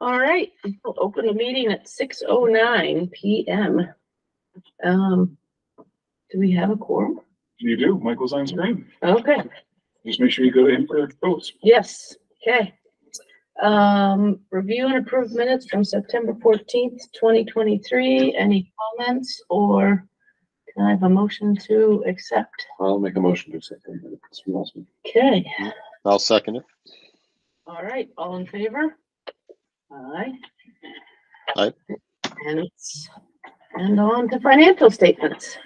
All right, we'll open the meeting at six oh nine PM. Um, do we have a quorum? You do, Michael's on screen. Okay, Just make sure you go to him for votes. yes, okay. Um, review and approve minutes from September fourteenth, twenty twenty-three. Any comments or can I have a motion to accept? I'll make a motion to accept. the minutes from last week. Okay, I'll second it. all right, all in favor? Aye. Aye. And it's, and on to financial statements.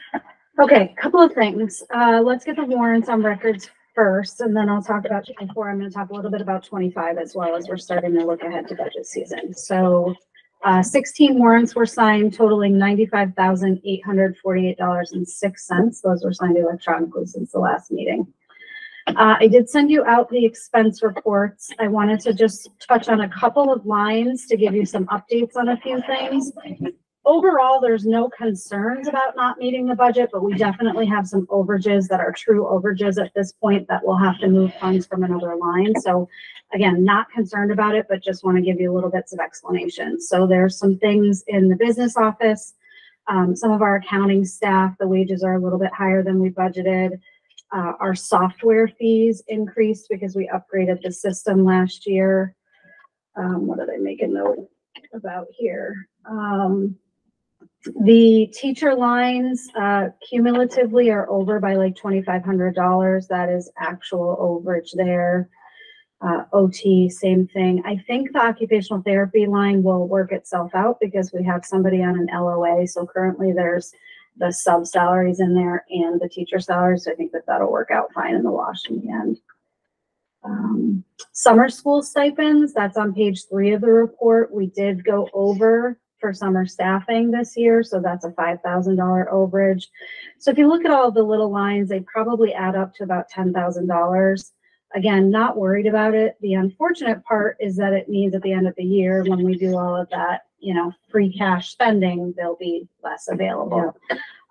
Okay, a couple of things. Uh, let's get the warrants on records first, and then I'll talk about twenty-four. I'm gonna talk a little bit about twenty-five as well as we're starting to look ahead to budget season. So uh, sixteen warrants were signed totaling ninety-five thousand eight hundred forty-eight dollars and six cents. Those were signed electronically since the last meeting. Uh, I did send you out the expense reports. I wanted to just touch on a couple of lines to give you some updates on a few things overall, there's no concerns about not meeting the budget, but we definitely have some overages that are true overages at this point that we'll have to move funds from another line. So again, not concerned about it, but just want to give you a little bits of explanation. So there's some things in the business office. Um, some of our accounting staff, the wages are a little bit higher than we budgeted. Uh, our software fees increased because we upgraded the system last year. Um, what did I make a note about here? Um, the teacher lines, uh, cumulatively are over by like twenty-five hundred dollars. That is actual overage there. Uh, OT, same thing. I think the occupational therapy line will work itself out because we have somebody on an LOA. So currently there's the sub salaries in there and the teacher salaries. So I think that that'll work out fine in the wash in the end. Um, summer school stipends, that's on page three of the report. We did go over for summer staffing this year, so that's a five thousand dollar overage. So if you look at all the little lines, they probably add up to about ten thousand dollars. Again, not worried about it. The unfortunate part is that it means at the end of the year, when we do all of that, you know, free cash spending, there'll be less available.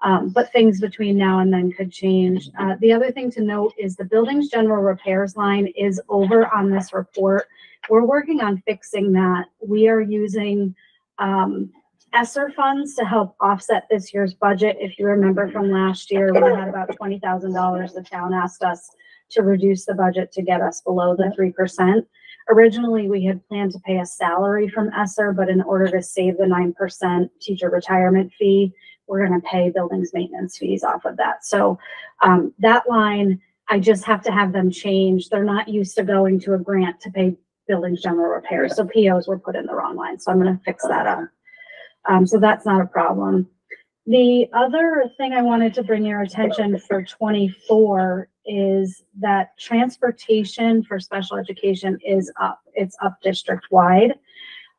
Um, but things between now and then could change. Uh, the other thing to note is the building's general repairs line is over on this report. We're working on fixing that. We are using um, ESSER funds to help offset this year's budget. If you remember from last year, we had about twenty thousand dollars. The town asked us to reduce the budget to get us below the three percent. Originally, we had planned to pay a salary from ESSER, but in order to save the nine percent teacher retirement fee, we're gonna pay buildings maintenance fees off of that. So, um, that line, I just have to have them change. They're not used to going to a grant to pay buildings general repairs, so POs were put in the wrong line, so I'm gonna fix that up. Um, so that's not a problem. The other thing I wanted to bring your attention for twenty-four is that transportation for special education is up. It's up district-wide.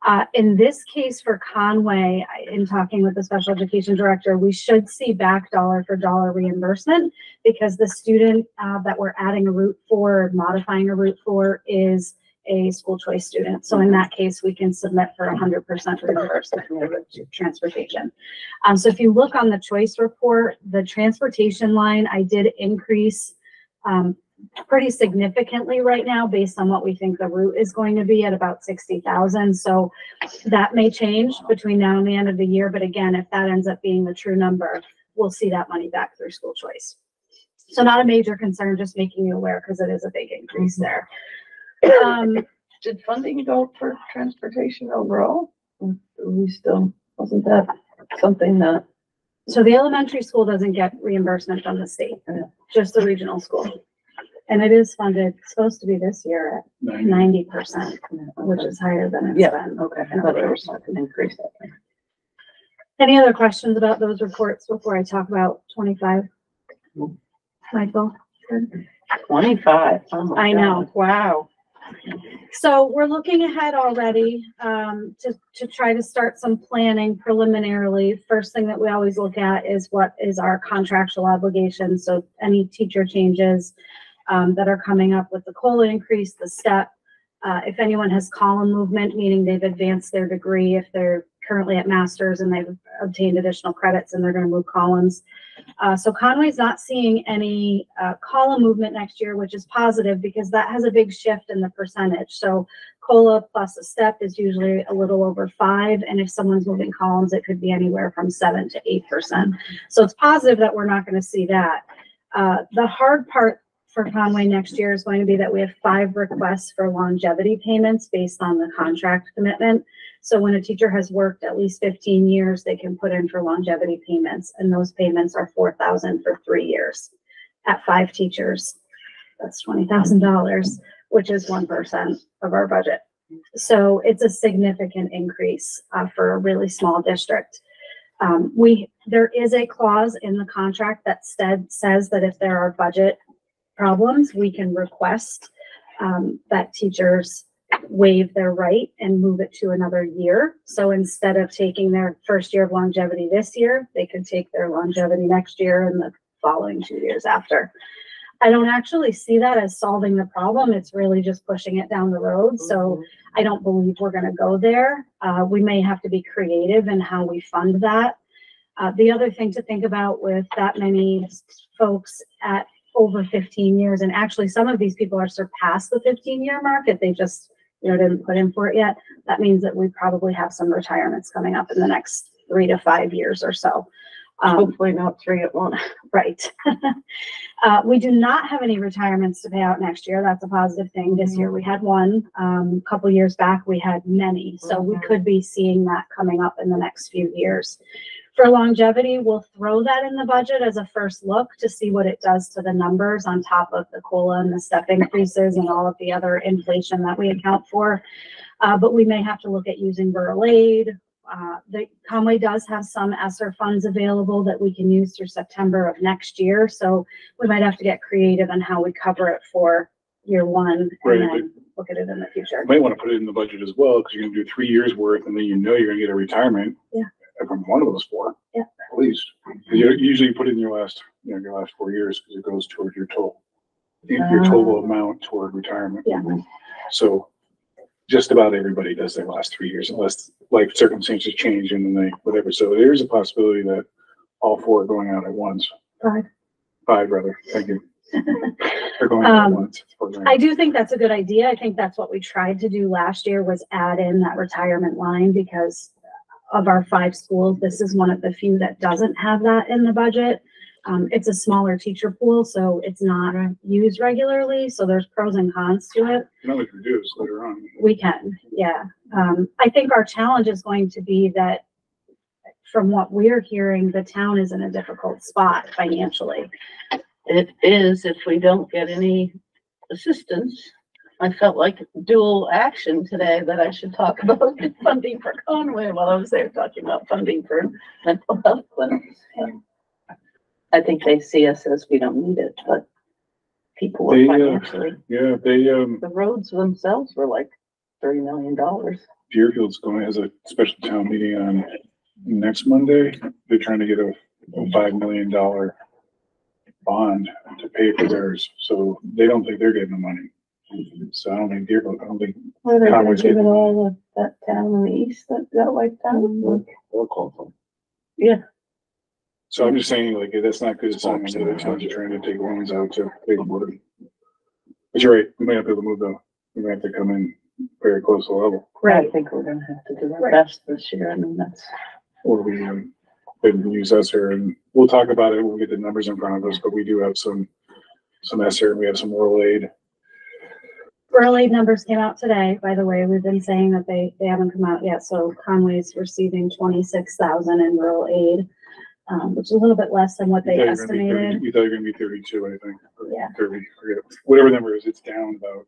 Uh, in this case for Conway, in talking with the special education director, we should see back dollar for dollar reimbursement because the student, uh, that we're adding a route for, modifying a route for is a school choice student. So in that case, we can submit for hundred percent reimbursement for transportation. Um, so if you look on the choice report, the transportation line, I did increase um, pretty significantly right now based on what we think the route is going to be at about sixty thousand. So that may change between now and the end of the year, but again, if that ends up being the true number, we'll see that money back through school choice. So not a major concern, just making you aware because it is a big increase there. Um, Did funding go for transportation overall? Or we still, wasn't that something that, so the elementary school doesn't get reimbursement from the state, just the regional school. And it is funded, it's supposed to be this year at Ninety. ninety percent, which is higher than it's Yeah, been. okay, I in thought other there years. was an increase. Any other questions about those reports before I talk about twenty-five? Michael? Good. Twenty-five. Oh my I know. God. Wow. So we're looking ahead already, um, to, to try to start some planning preliminarily. First thing that we always look at is what is our contractual obligation, so any teacher changes um, that are coming up with the COLA increase, the step. Uh, if anyone has column movement, meaning they've advanced their degree, if they're currently at masters and they've obtained additional credits and they're gonna move columns. Uh, so Conway's not seeing any, uh, column movement next year, which is positive because that has a big shift in the percentage. So COLA plus a step is usually a little over five, and if someone's moving columns, it could be anywhere from seven to eight percent. So it's positive that we're not gonna see that. Uh, the hard part for Conway next year is going to be that we have five requests for longevity payments based on the contract commitment. So when a teacher has worked at least fifteen years, they can put in for longevity payments, and those payments are four thousand for three years. At five teachers, that's twenty thousand dollars, which is one percent of our budget. So it's a significant increase, uh, for a really small district. Um, we, there is a clause in the contract that said, says that if there are budget problems, we can request um, that teachers waive their right and move it to another year. So instead of taking their first year of longevity this year, they could take their longevity next year and the following two years after. I don't actually see that as solving the problem. It's really just pushing it down the road. So I don't believe we're gonna go there. Uh, we may have to be creative in how we fund that. Uh, the other thing to think about with that many folks at over fifteen years, and actually some of these people are surpassed the fifteen year mark if they just, you know, didn't put in for it yet. That means that we probably have some retirements coming up in the next three to five years or so. Um, Hopefully not three at once. Right. Uh, we do not have any retirements to pay out next year. That's a positive thing. This year we had one. Um, a couple years back, we had many. So we Mhm. could be seeing that coming up in the next few years. For longevity, we'll throw that in the budget as a first look to see what it does to the numbers on top of the COLA and the step increases and all of the other inflation that we account for. Uh, but we may have to look at using rural aid, uh, the Conway does have some ESSER funds available that we can use through September of next year, so we might have to get creative on how we cover it for year one Right, and then look at it in the future. You Might wanna put it in the budget as well, cause you're gonna do three years worth and then you know you're gonna get a retirement. Yeah. From one of those four. Yeah. At least. 'Cause You usually put in your last, you know, your last four years, cause it goes toward your total. Your total amount toward retirement. Yeah. So just about everybody does their last three years unless life circumstances change and then they, whatever. So there is a possibility that all four are going out at once. Five. Five rather, thank you. They're going out at Um, once. Four grand. I do think that's a good idea. I think that's what we tried to do last year was add in that retirement line because of our five schools, this is one of the few that doesn't have that in the budget. Um, it's a smaller teacher pool, so it's not used regularly, so there's pros and cons to it. You can always reduce later on. We can, yeah. Um, I think our challenge is going to be that from what we're hearing, the town is in a difficult spot financially. It is if we don't get any assistance. I felt like dual action today that I should talk about funding for Conway while I was there talking about funding for mental health clinics. I think they see us as we don't need it, but people They, were uh, financially, Yeah, they, um, the roads themselves were like thirty million dollars. Deerfield's going, has a special town meeting on next Monday. They're trying to get a a five million dollar bond to pay for theirs, so they don't think they're getting the money. So I don't think Deerfield, I don't think, Are they gonna Conway's give it getting- all of that town in the east that got wiped out? Or qualify. Yeah, so I'm just saying, like, that's not good. It's not, the other towns are trying to take loans out to pay for it. But you're right, we might have to move though. We may have to come in very close to level, Right. I think we're gonna have to do our Right. best this year. I mean, that's, or we, um, maybe use ESSER and we'll talk about it when we get the numbers in front of us, but we do have some, some ESSER and we have some rural aid. Rural aid numbers came out today, by the way. We've been saying that they, they haven't come out yet, so Conway's receiving twenty-six thousand in rural aid. Um, which is a little bit less than what You they thought you were gonna be 30 estimated. You thought you were gonna be thirty-two, I think. or Yeah. Thirty, forget, whatever the number is, it's down about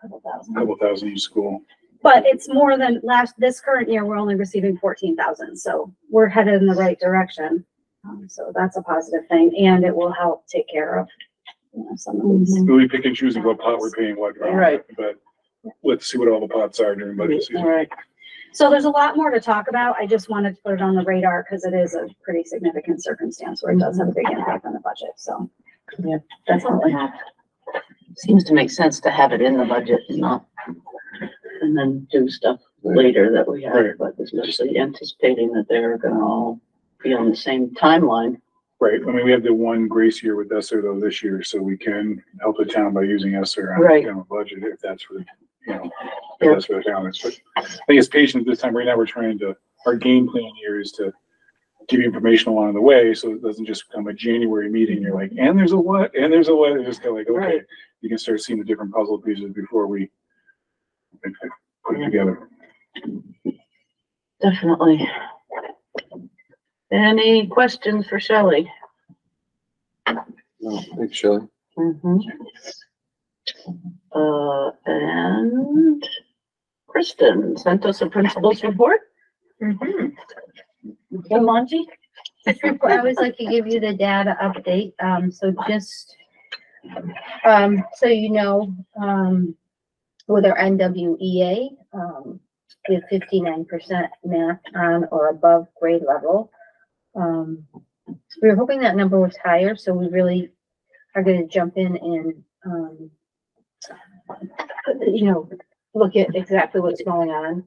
couple a thousand. couple thousand each school. But it's more than last, this current year, we're only receiving fourteen thousand, so we're headed in the right direction. Um, so that's a positive thing, and it will help take care of, you know, some of these. We pick and choose what pot we're paying what. from, Right. But let's see what all the pots are during budget season. right. So there's a lot more to talk about. I just wanted to put it on the radar because it is a pretty significant circumstance where it does have a big impact on the budget, so. Yeah, definitely. Seems to make sense to have it in the budget and not and then do stuff later that we have, Right. but especially anticipating that they're gonna all be on the same timeline. Right, I mean, we have the one grace year with ESSER though this year, so we can help the town by using ESSER on, Right. you know, budget if that's what, you know, if that's what the town is, but I think it's patient this time, right now, we're trying to, our game plan here is to give you information along the way, so it doesn't just become a January meeting, you're like, and there's a what, and there's a what, it's just kind of like, okay, Right. you can start seeing the different puzzle pieces before we put it together. Definitely. Any questions for Shelley? No, thanks, Shelley. Mm-hmm. Uh, and Kristen sent us a principal's report. Hey, Monty? I always like to give you the data update, um, so just, um, so you know, um, with our NWEA, um, we have fifty-nine percent math on or above grade level. Um, we were hoping that number was higher, so we really are gonna jump in and, um, you know, look at exactly what's going on.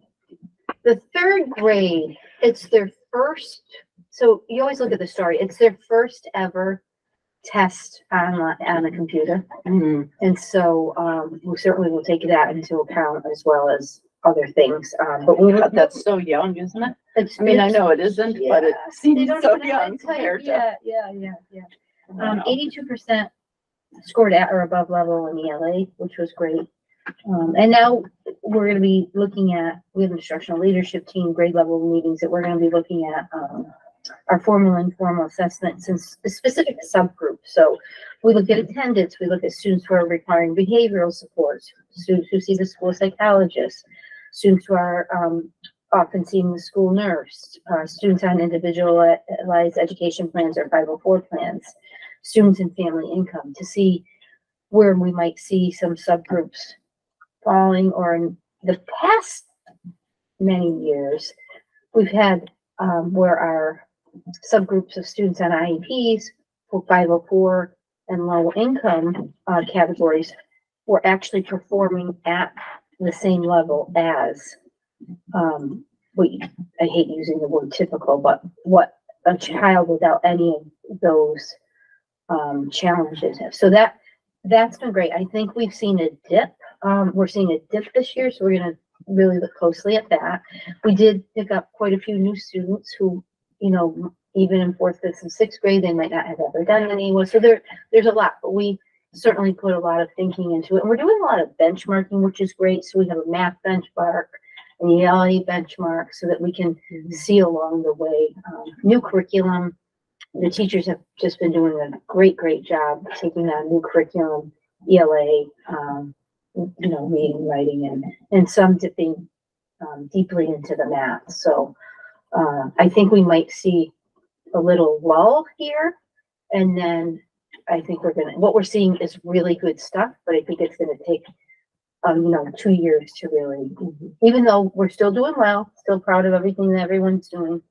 The third grade, it's their first so you always look at the story. It's their first ever test on the, on the computer. Mm, And so, um, we certainly will take that into account as well as other things. Um, but we, but that's so young, isn't it? It's, I mean, I it's- know it isn't, but it Yeah. They seems don't so even have young compared to. Yeah, yeah, yeah, yeah. Um, eighty-two percent scored at or above level in ELA, which was great. Um, and now we're gonna be looking at, we have an instructional leadership team, grade level meetings that we're gonna be looking at, um, our formal and informal assessments and s- specific subgroups. So we look at attendance, we look at students who are requiring behavioral support, students who see the school psychologist, students who are, um, often seeing the school nurse, uh, students on individualized education plans or five oh four plans, students and family income, to see where we might see some subgroups falling, or in the past many years, we've had, um, where our subgroups of students on IEPs for five oh four and low income, uh, categories were actually performing at the same level as, um, we, I hate using the word typical, but what a child without any of those um, challenges have. So that, that's been great. I think we've seen a dip. Um, we're seeing a dip this year, so we're gonna really look closely at that. We did pick up quite a few new students who, you know, even in fourth, fifth, and sixth grade, they might not have ever done any. So there, there's a lot, but we certainly put a lot of thinking into it. And we're doing a lot of benchmarking, which is great. So we have a math benchmark, an ELA benchmark, so that we can see along the way. Um, new curriculum, the teachers have just been doing a great, great job taking on new curriculum, ELA, um, you know, reading, writing, and, and some dipping um, deeply into the math. So uh, I think we might see a little lull here, and then I think we're gonna, what we're seeing is really good stuff, but I think it's gonna take, um, you know, two years to really, even though we're still doing well, still proud of everything that everyone's doing.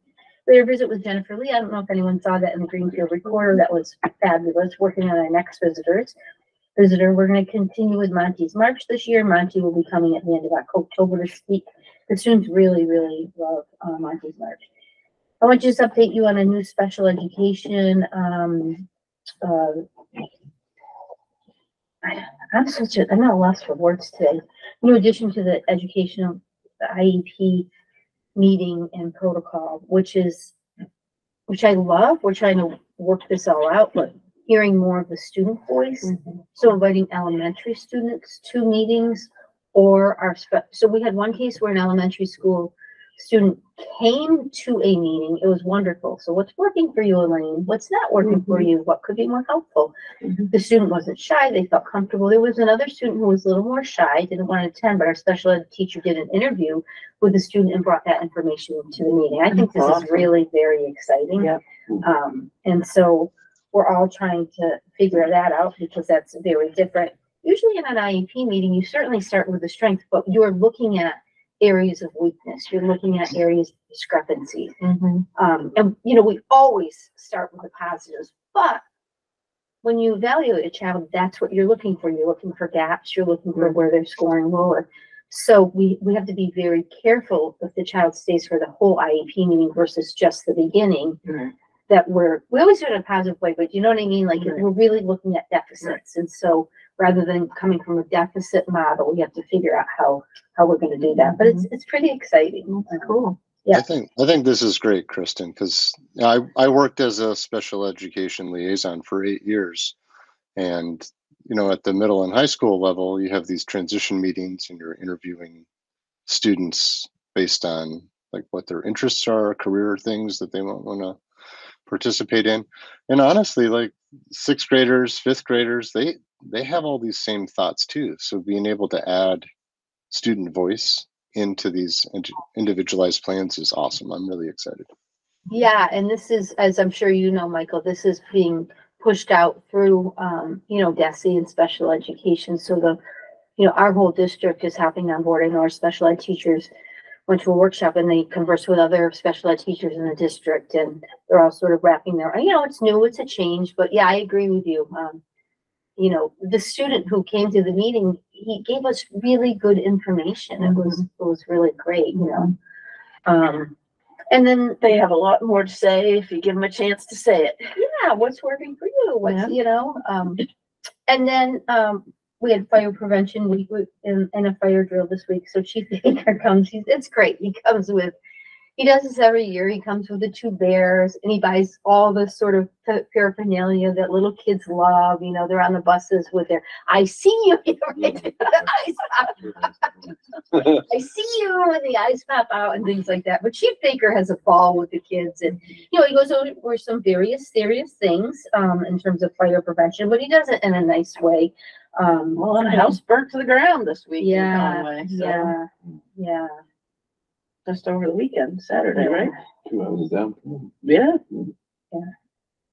We had a visit with Jennifer Lee. I don't know if anyone saw that in the Greenfield Recorder. That was fabulous, working on our next visitors. Visitor, we're gonna continue with Monte's March this year. Monte will be coming at the end of October to speak. The students really, really love, uh, Monte's March. I want to just update you on a new special education, um, uh, I'm such a, I'm not lost for words today. In addition to the educational, the IEP meeting and protocol, which is, which I love. We're trying to work this all out, but hearing more of the student voice. Mm-hmm. So inviting elementary students to meetings or our, spe- so we had one case where an elementary school student came to a meeting. It was wonderful. So what's working for you, Elaine? What's not working for you? What could be more helpful? Mhm. The student wasn't shy. They felt comfortable. There was another student who was a little more shy, didn't want to attend, but our special ed teacher did an interview with the student and brought that information to the meeting. I think this is really very exciting. Yep. Um, and so we're all trying to figure that out because that's very different. Usually in an IEP meeting, you certainly start with the strength, but you're looking at areas of weakness. You're looking at areas of discrepancy. Mhm. Um, and, you know, we always start with the positives, but when you evaluate a child, that's what you're looking for. You're looking for gaps. You're looking for where they're scoring lower. So we, we have to be very careful if the child stays for the whole IEP meeting versus just the beginning. Right. That we're, we always do it in a positive way, but you know what I mean? Like, we're really looking at deficits. And so rather than coming from a deficit model, we have to figure out how, how we're gonna do that. But it's, mm-hmm. it's pretty exciting. That's um, cool. Yeah. I think, I think this is great, Kristen, because I, I worked as a special education liaison for eight years. And, you know, at the middle and high school level, you have these transition meetings and you're interviewing students based on like what their interests are, career things that they might want to participate in. And honestly, like sixth graders, fifth graders, they, they have all these same thoughts too. So being able to add student voice into these individualized plans is awesome. I'm really excited. Yeah, and this is, as I'm sure you know, Michael, this is being pushed out through, um, you know, DESE and special education. So the, you know, our whole district is hopping on board. I know our special ed teachers went to a workshop and they conversed with other special ed teachers in the district and they're all sort of wrapping their, you know, it's new, it's a change, but yeah, I agree with you. Um, you know, the student who came to the meeting, he gave us really good information. It was, it was really great, you know? Um, and then They have a lot more to say if you give them a chance to say it. yeah, what's working for you? Yeah. You know, um, and then, um, we had fire prevention week with- and, and a fire drill this week. So Chief Baker comes, he's, it's great. He comes with, he does this every year. He comes with the two bears and he buys all this sort of paraphernalia that little kids love. You know, they're on the buses with their, I see you. you? The eyes pop I see you when the eyes pop out and things like that. But Chief Baker has a ball with the kids and, you know, he goes over some various serious things, um, in terms of fire prevention, but he does it in a nice way. Um, Well, and a house burnt to the ground this week in Yeah, Conway, so yeah, yeah. Just over the weekend, Saturday, right? Two houses down. Yeah. Yeah.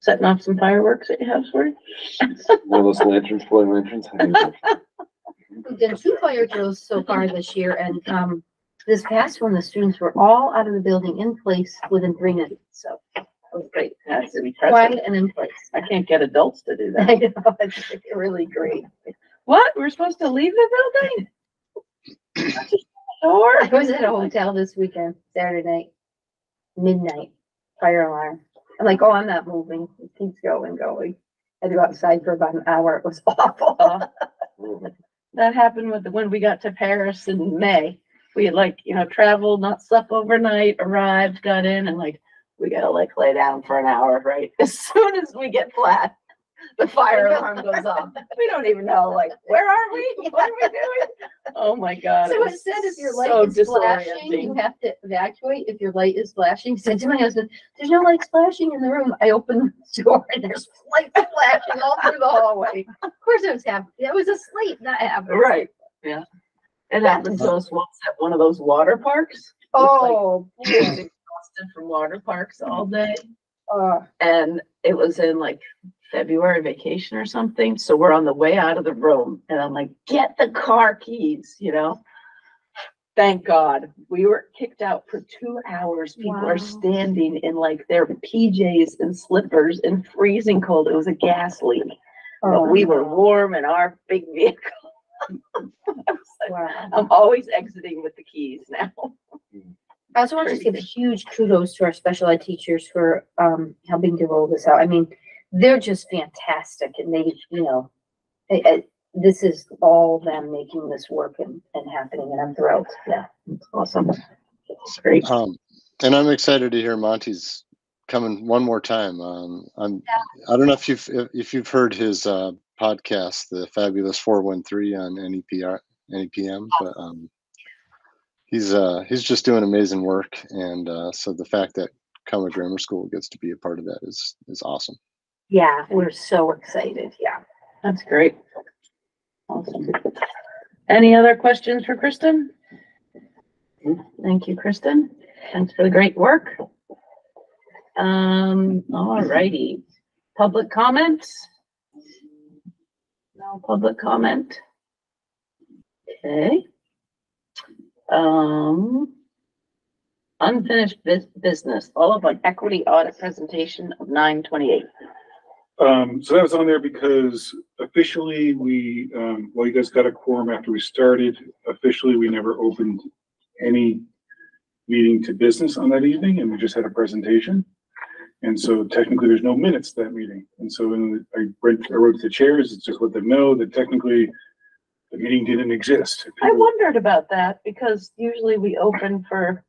Setting off some fireworks at your house, were you? One of those lanterns, floating lanterns. We've done two fire drills so far this year and, um, this past one, the students were all out of the building in place within three minutes, so. It was great. That's Quiet impressive. and in place. I can't get adults to do I that. know, it's really great. What? We're supposed to leave the building? Sure. I was at a hotel this weekend, Saturday night, midnight, fire alarm. I'm like, oh, I'm not moving. It keeps going, going. I Had to go outside for about an hour. It was awful. Oh. That happened with, the when we got to Paris in mm-hmm. May. We had like, you know, traveled, not slept overnight, arrived, got in and like, we gotta like lay down for an hour, right? As soon as we get flat, the fire alarm goes off. We don't even know, like, where are we? What are we doing? Oh my God. So it said if your so light is flashing, you disorienting. have to evacuate. If your light is flashing, said to my husband, there's no lights flashing in the room. I opened the door and there's lights flashing all through the hallway. Of course it was happy. I was asleep, not happy. Right, yeah. It happened to us once at one of those water parks. Oh, I was exhausted from water parks all day. uh, And it was in like February vacation or something. So we're on the way out of the room and I'm like, get the car keys, you know? Thank God. We were kicked out for two hours. People Wow. are standing in like their PJs and slippers and freezing cold. It was a gas leak. But we oh, were warm in our big vehicle. I was like, wow. I'm always exiting with the keys now. Mm. I also want to just give huge kudos to our special ed teachers for um helping to roll this out. I mean, they're just fantastic and they, you know, I- I- this is all them making this work and, and happening and I'm thrilled. Yeah. It's awesome. It's great. Um, and I'm excited to hear Monte's coming one more time. Um, I'm, I don't know if you've, if- if you've heard his, uh, podcast, the fabulous four one three on NEPR, NEPM, but, um, he's, uh, he's just doing amazing work. And, uh, so the fact that Conway Grammar School gets to be a part of that is, is awesome. Yeah, we're so excited. Yeah. That's great. Awesome. Any other questions for Kristen? Thank you, Kristen. Thanks for the great work. Um, all righty. Public comments? No public comment? Okay. Um, unfinished all of an equity audit presentation of nine twenty-eight. Um, so that was on there because officially we, um, well, you guys got a quorum after we started. Officially, we never opened any meeting to business on that evening and we just had a presentation. And so technically there's no minutes to that meeting. And so when I read, I wrote to the chairs, it's just let them know that technically the meeting didn't exist. I wondered about that because usually we open for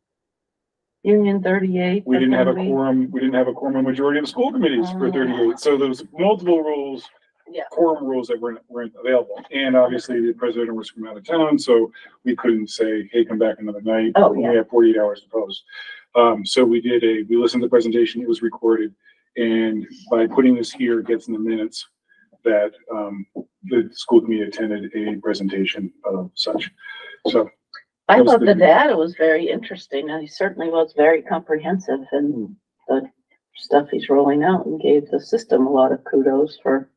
Union thirty-eight. We but didn't have a then we- quorum, we didn't have a quorum majority of the school committees for Oh. thirty-eight. So there was multiple rules. Yeah. Quorum rules that weren't, weren't available. And obviously the president was from out of town, so we couldn't say, hey, come back another night. Oh, We yeah. have forty-eight hours to post. Um, so we did a, we listened to the presentation, it was recorded. And by putting this here, it gets in the minutes that, um, the school committee attended a presentation of such. So, I That was thought the good. data was very interesting and he certainly was very comprehensive in the stuff he's rolling out and gave the system a lot of kudos for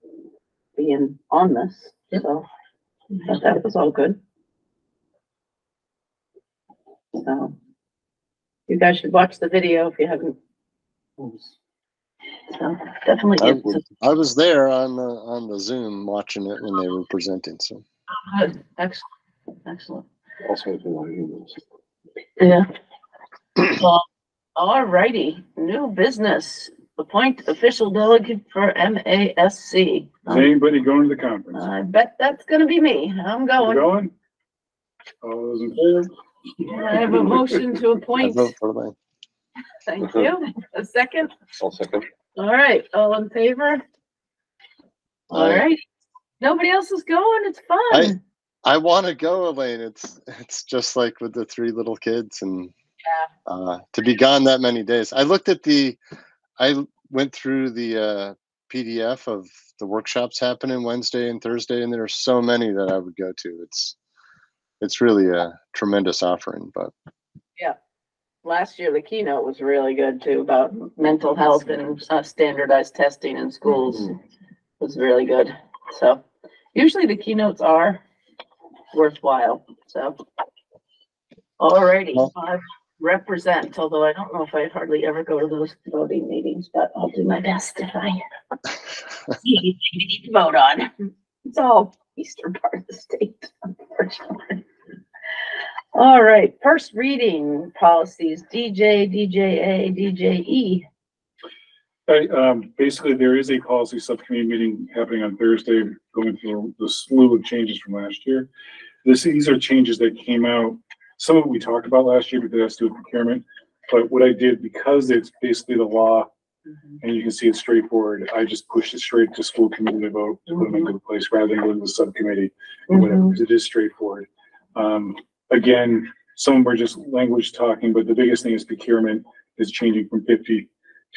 being on this, so I thought that was all good. So, you guys should watch the video if you haven't. So definitely I was, I was there on the, on the Zoom watching it when they were presenting, so. Uh-huh. good, excellent, excellent. Also, if you want to Yeah. Well, all righty, new business, appoint official delegate for MASC. is anybody going to the conference? I bet that's gonna be me, I'm You going. going? All those in favor? I have a motion to I appoint, vote for the, thank you, a second, I'll second. all right, all in favor? All Aye. right, nobody else is going, it's fun. I want to go, Elaine. It's, it's just like with the three little kids and uh, to be gone that many days. I looked at the, I went through the uh, PDF of the workshops happening Wednesday and Thursday, and there are so many that I would go to. It's, it's really a tremendous offering, but Last year, the keynote was really good too, about mental health and uh, standardized testing in schools. Was really good, so usually the keynotes are worthwhile, so. Alrighty, I represent, although I don't know if I hardly ever go to those voting meetings, but I'll do my best if I see anything we need to vote on. It's all eastern part of the state, unfortunately. All right, first reading policies, DJ, DJA, DJE. Right, um, basically, there is a policy subcommittee meeting happening on Thursday, going through the slew of changes from last year. This, these are changes that came out, some of it we talked about last year, because it has to do with procurement. But what I did, because it's basically the law, and you can see it's straightforward, I just pushed it straight to school committee to vote, to put them into place, rather than going to the subcommittee, or whatever, Mhm. because it is straightforward. Um, again, some were just language talking, but the biggest thing is procurement is changing from fifty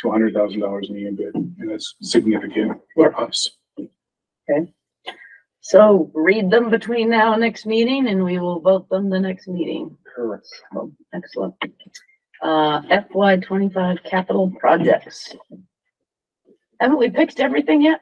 to hundred thousand dollars in the bid, and that's significant for us. Okay. So read them between now and next meeting and we will vote them the next meeting. Correct. Oh, Excellent. Uh, FY twenty-five capital projects. Haven't we fixed everything yet?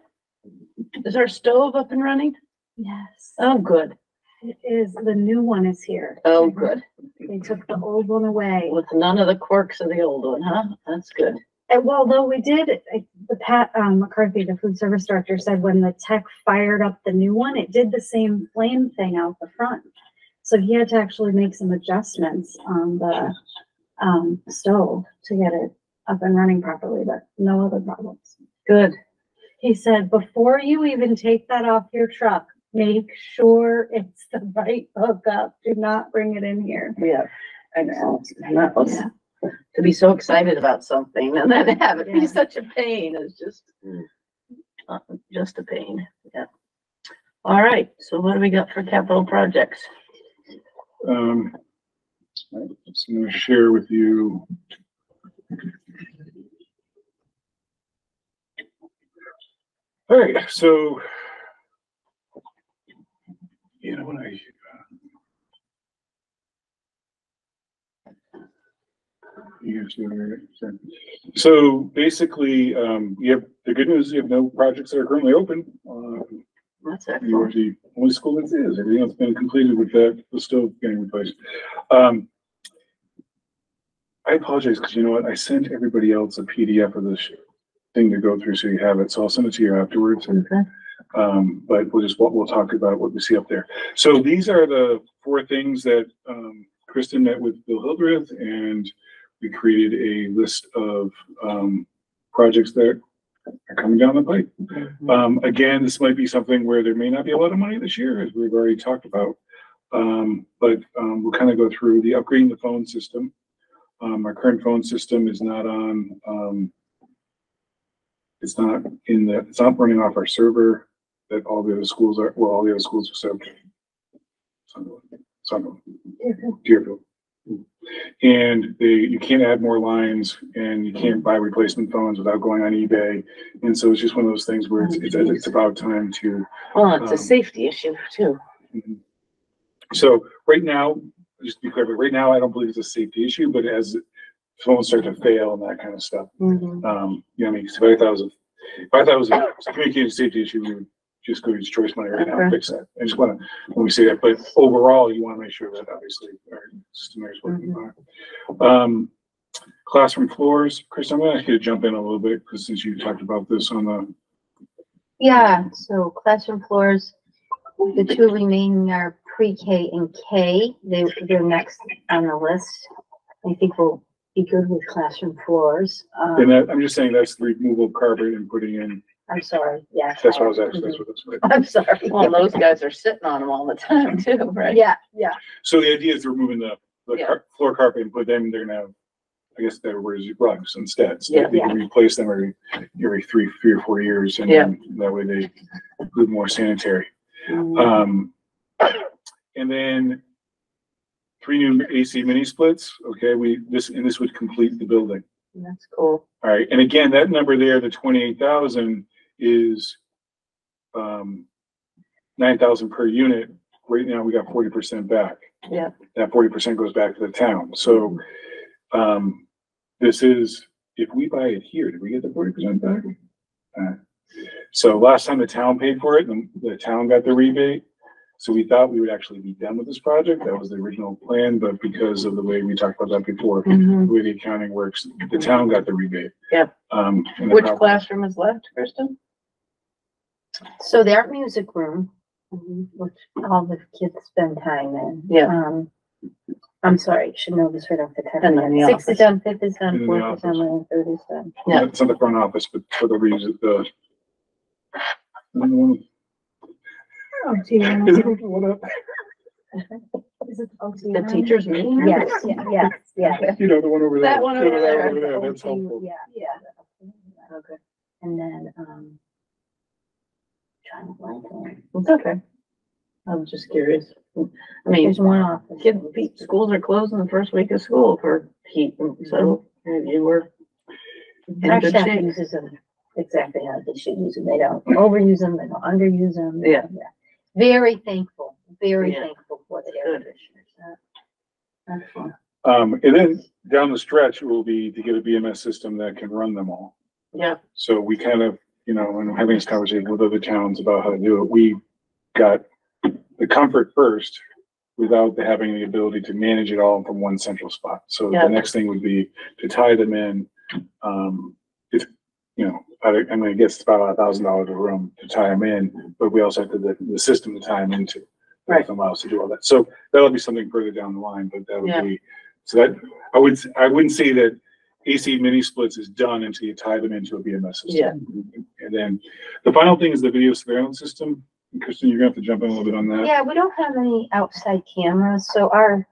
Is our stove up and running? Yes, Oh, good. It is, the new one is here. Oh, good. They took the old one away. With none of the quirks of the old one, huh? That's good. And well, though we did, I- the Pat, um, McCarthy, the food service director said when the tech fired up the new one, it did the same flame thing out the front. So he had to actually make some adjustments on the, um, stove to get it up and running properly, but no other problems. Good. He said, before you even take that off your truck, make sure it's the right hookup. Do not bring it in here. Yeah. Excellent. And that was, to be so excited about something and then have it be such a pain is just, uh, just a pain. Yeah. All right. So what do we got for capital projects? Um, I'm gonna share with you. All right, so. You know, when I. uh, you guys doing all right? So- basically, um, you have, the good news, you have no projects that are currently open. Uh, That's you are excellent. the only school that is, everything else been completed with that, the stove getting replaced. Um. I apologize, because you know what, I sent everybody else a PDF of this thing to go through, so you have it, so I'll send it to you afterwards. Okay. Um, but we'll just, we'll, we'll talk about what we see up there. So these are the four things that, um, Kristen met with Bill Hildreth and we created a list of, um, projects that are coming down the pipe. Um, again, this might be something where there may not be a lot of money this year, as we've already talked about. Um, but, um, we'll kind of go through the upgrading the phone system. Um, our current phone system is not on, um, it's not in the, it's not running off our server that all the other schools are, well, all the other schools except Sunderland, Sunderland, Deerfield. And they, you can't add more lines and you can't buy replacement phones without going on eBay. And so it's just one of those things where it's, it's, it's about time to, Well, it's a Um, safety issue too. so right now, just to be clear, but right now, I don't believe it's a safety issue, but as phones start to fail and that kind of stuff, Mhm. um, you know, I mean, if I thought it was, a- if I thought it was a communication safety issue, we would just go use choice money right now and fix that. I just wanna, when we say that, but overall, you wanna make sure that obviously our system is working fine. Um, classroom floors, Chris, I'm gonna ask you to jump in a little bit, because since you talked about this on the, Yeah, so classroom floors, the two remaining are pre-K and K. They, they're next on the list. I think we'll be good with classroom floors. and Um, that, I'm just saying that's the removal of carpet and putting in, I'm sorry, yeah. that's what I was asking, that's what that's. I'm sorry. Well, those guys are sitting on them all the time too, right? Yeah, yeah, So the idea is they're removing the, the Yeah. car- floor carpet and put them, they're gonna have, I guess that was rugs instead. So Yeah. They can replace them every, every three, three or four years and then that way they look more sanitary. Mhm. Um, and then three new AC mini splits, okay, we, this, and this would complete the building. That's cool. All right, and again, that number there, the twenty-eight thousand is um, nine thousand per unit. Right now, we got forty percent back. Yeah. That forty percent goes back to the town, so um, this is, if we buy it here, did we get the forty percent back? Uh, So last time the town paid for it, the, the town got the rebate. So we thought we would actually be done with this project. That was the original plan, but because of the way we talked about that before, Mhm. the way the accounting works, the town got the rebate. Yep. Um. and the Which classroom is left, Kristen? So the art music room, which all the kids spend time in. Yeah. Um, I'm sorry, should know this right off the top of And my then the head. Six is office. done, fifth is And done, then fourth the is done, and third is done. Yeah. It's on the front office, but for the reason, the. Oh, gee, Is it- what up? Is it OT The room? teacher's meeting? room? Yes, yes, yes. You know, the one over there. That one over there. over there, That's helpful. Yeah, Yeah. Okay. and then, um. Trying to blank on. it. It's okay. I was just curious. I mean, There's one office. kid, pe- schools are closing the first week of school for heat, so you were in Our good staff shape. uses them exactly how they should use them. They don't overuse them, they don't underuse them. Yeah. Very thankful, very Yeah. thankful for the air Good. conditioners. Excellent. Um, and then down the stretch it will be to get a BMS system that can run them all. Yeah, So we kind of, you know, when having this conversation with other towns about how to do it, we got the comfort first without the- having the ability to manage it all from one central spot. So Yeah. the next thing would be to tie them in. Um, it's, you know, I, I mean, it gets about a thousand dollars a room to tie them in, but we also have to, the, the system to tie them into. Right. That allows us to do all that. So that'll be something further down the line, but that Yeah. would be, so that, I would, I wouldn't say that AC mini splits is done until you tie them into a BMS system. Yeah. And then the final thing is the video surveillance system. And Kristen, you're gonna have to jump in a little bit on that. Yeah, we don't have any outside cameras, so our,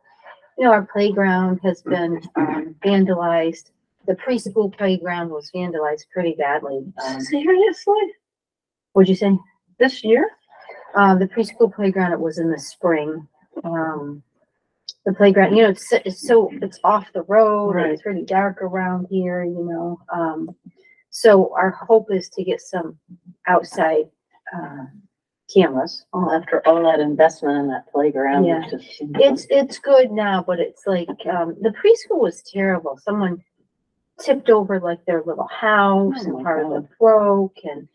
you know, our playground has been um, vandalized. The preschool playground was vandalized pretty badly. Um, seriously? what'd you say? This year? Uh, the preschool playground, it was in the spring. Um, the playground, you know, it's, so- it's so, it's off the road, and it's pretty dark around here, you know, um. So our hope is to get some outside, uh, cameras. Well, after all that investment in that playground, Yeah. it just. seems- It's, it's good now, but it's like, um, the preschool was terrible. Someone tipped over like their little house Oh and my part of it broke and,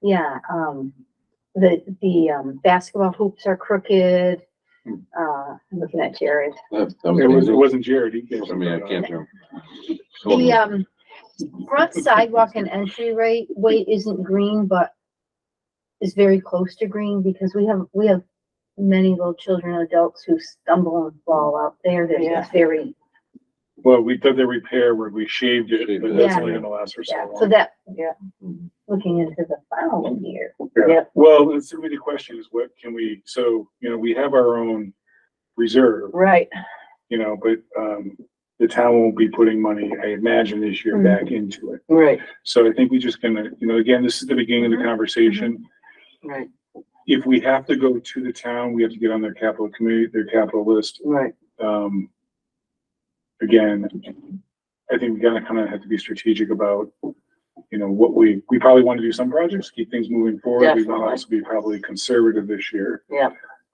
yeah, um, the, the, um, basketball hoops are crooked. Uh, I'm looking at Jared. That, that It was, it amazing. wasn't Jared. He gave I mean, I can't do. The, um, front sidewalk and entryway way isn't green, but is very close to green because we have, we have many little children and adults who stumble and fall out there. There's, Yeah. it's very, Well, we did the repair where we shaved it, but that's Yeah. only gonna last for so yeah, long. so that. Yeah. Looking into the final, year. Yeah. Well, it's really the question is what can we, so, you know, we have our own reserve, Right, you know, but, um, the town won't be putting money, I imagine, this year back into it. right, So I think we just gonna, you know, again, this is the beginning of the conversation. right, If we have to go to the town, we have to get on their capital committee, their capital list. right. Um, again, I think we gotta kind of have to be strategic about, you know, what we, we probably want to do some projects, keep things moving forward. We want Definitely. to also be probably conservative this year. Yeah.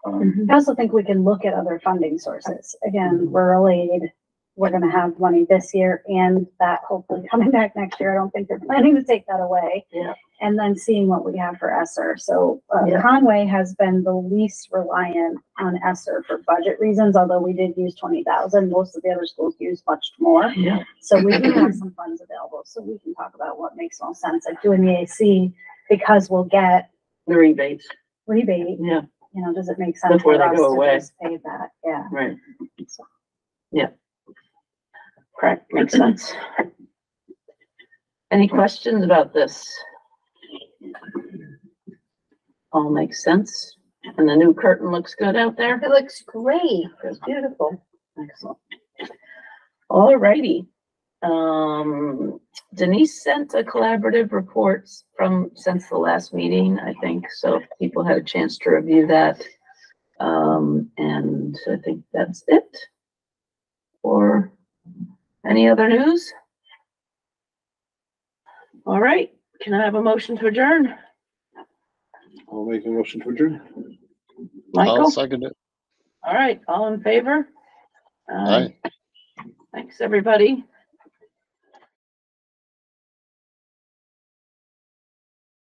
Um, I also think we can look at other funding sources. Again, rural aid, we're gonna have money this year and that hopefully coming back next year. I don't think they're planning to take that away. Yeah. And then seeing what we have for ESSER. So, uh, Yeah. Conway has been the least reliant on ESSER for budget reasons, although we did use twenty thousand. Most of the other schools use much more. Yeah, So we do have some funds available, so we can talk about what makes most sense, like doing the AC, because we'll get the rebates, rebate, yeah, you know, does it make sense Before for they us go to away. just pay that? Yeah. right. Yeah. Correct, makes sense. Any questions about this? All makes sense, and the new curtain looks good out there? It looks great. It's beautiful. Excellent. Alrighty. Um, Denise sent a collaborative report from, since the last meeting, I think, so if people had a chance to review that. Um, and I think that's it. Or any other news? All right, can I have a motion to adjourn? I'll make a motion to adjourn. I'll Michael, second it. all right, all in favor? Aye. Thanks, everybody.